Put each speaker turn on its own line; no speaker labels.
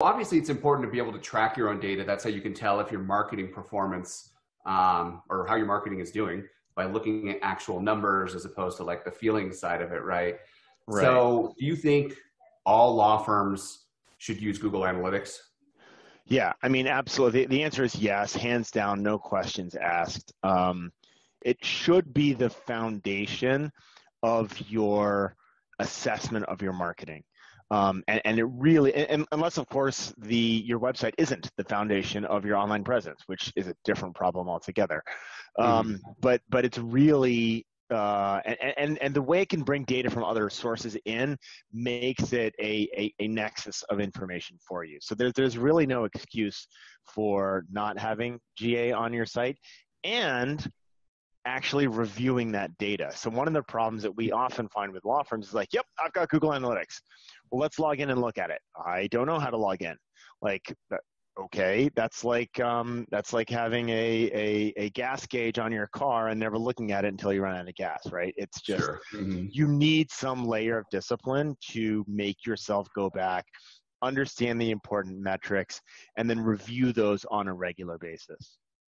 obviously it's important to be able to track your own data. That's how you can tell if your marketing performance um, or how your marketing is doing by looking at actual numbers as opposed to like the feeling side of it, right? right. So, do you think all law firms should use Google Analytics?
Yeah, I mean, absolutely. The, the answer is yes, hands down, no questions asked. Um, it should be the foundation of your assessment of your marketing. Um, and, and, it really, and, unless of course the your website isn't the foundation of your online presence, which is a different problem altogether. Um, mm-hmm. But but it's really uh, and, and and the way it can bring data from other sources in makes it a, a, a nexus of information for you. So there's there's really no excuse for not having GA on your site, and actually reviewing that data. So one of the problems that we often find with law firms is like, yep, I've got Google Analytics. Well, let's log in and look at it. I don't know how to log in. Like, okay, that's like um, that's like having a, a a gas gauge on your car and never looking at it until you run out of gas, right? It's just sure. mm-hmm. you need some layer of discipline to make yourself go back, understand the important metrics, and then review those on a regular basis.